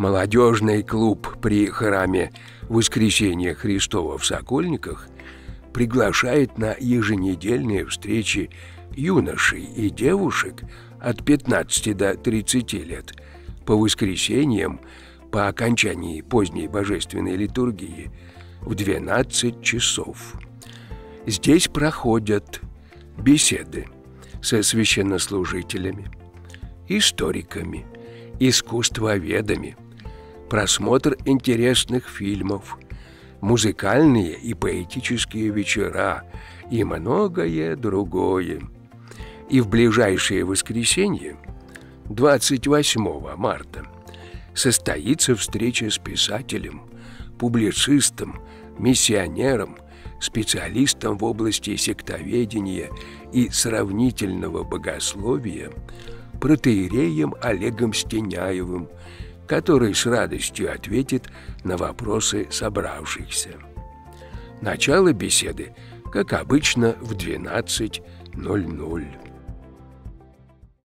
Молодежный клуб при храме Воскресения Христова в Сокольниках приглашает на еженедельные встречи юношей и девушек от 15 до 30 лет по воскресеньям по окончании поздней божественной литургии в 12 часов. Здесь проходят беседы со священнослужителями, историками, искусствоведами, просмотр интересных фильмов, музыкальные и поэтические вечера и многое другое. И в ближайшее воскресенье, 28 марта, состоится встреча с писателем, публицистом, миссионером, специалистом в области сектоведения и сравнительного богословия, протеереем Олегом Стеняевым, который с радостью ответит на вопросы собравшихся. Начало беседы, как обычно, в 12.00.